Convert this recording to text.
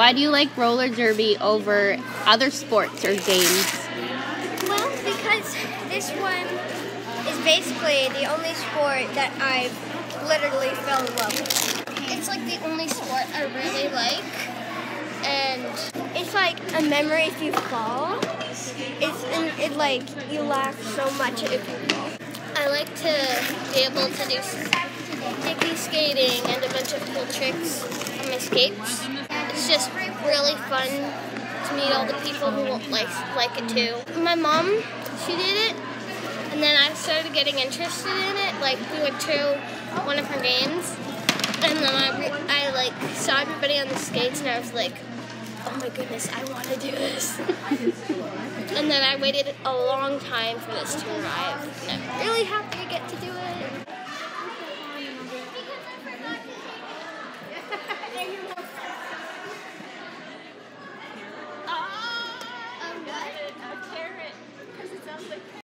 Why do you like roller derby over other sports or games? Well, because this one is basically the only sport that I've literally fell in love with. It's like the only sport I really like, and it's like a memory if you fall. It's and it like you laugh so much if you fall. I like to be able to do sticky skating and a bunch of cool tricks on my skates. It's just really fun to meet all the people who like like it too. My mom, she did it, and then I started getting interested in it. Like we went to one of her games, and then I I like saw everybody on the skates, and I was like, oh my goodness, I want to do this. and then I waited a long time for this to arrive, and I'm really happy to get to do it.